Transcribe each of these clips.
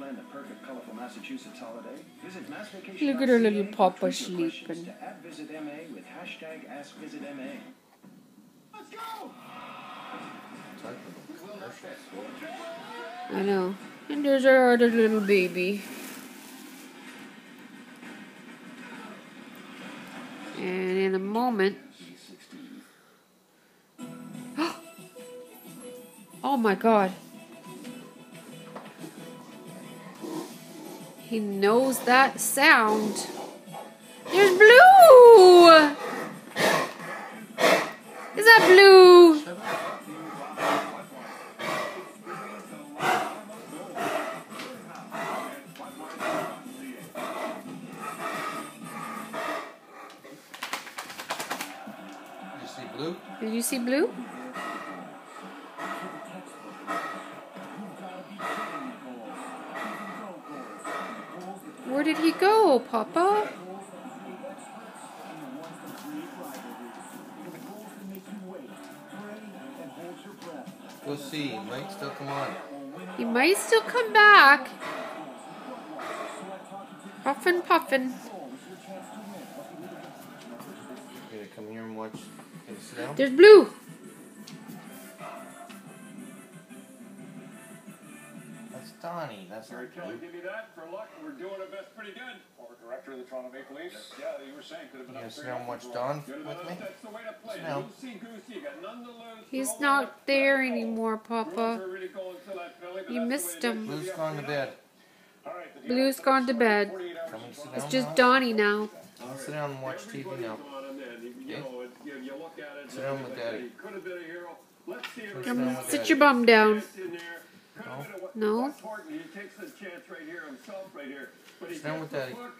plan the perfect, colorful Massachusetts holiday? Visit massvacation.ca Look at her little papa tweet your questions sleeping. To at VisitMA with hashtag AskVisitMA. Let's go! I know. And there's our other little baby. And in a moment. Oh my god. He knows that sound. There's blue! Is that blue? You see blue? Did you see blue? Where did he go, Papa? We'll see. Might still come on. He might still come back. Puffin, puffin. You gonna come here and watch? Can sit down? There's blue. Donnie. That's Gary not Kelly blue. give you that for luck. We're doing our best pretty good. Former director of the Toronto Maple Leafs. Yeah, you were saying could have been You gonna up sit three down and watch up. Don Good with enough. me? That's the way to play. Sit down. Loosey goosey. You got none to lose. He's Throw not it. there Let it go. anymore, Rules Papa. are really going to that Philly, You missed him. is. Blue's Should be gone to bed. All right, the Blue's gone to bed. 48 hours Come and sit It's just. Donnie now. I'll sit down and watch TV now. on him, and you- you Okay. know, it- you- you look at it, Sit down with Daddy. He could have been a hero. Let's see if Come on, Sit your bum down. Chance in there. Could have been a- what- No. what Thornton, he takes a chance right here himself right here. But he Sit down with the Daddy. puck,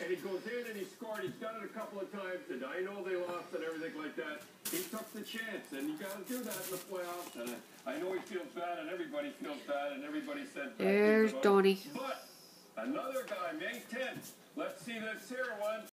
and he goes in and he scored. He's done it a couple of times, and I know they lost and everything like that. He took the chance, and you got to do that in the playoffs. And I, I know he feels bad, and everybody feels bad, and everybody said There's about. Donnie. But another guy, May 10th. Let's see this here one.